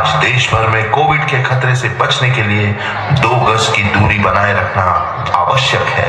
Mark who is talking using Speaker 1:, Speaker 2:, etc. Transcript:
Speaker 1: आज देश भर में कोविड के खतरे से बचने के लिए दो गज की दूरी बनाए रखना आवश्यक है।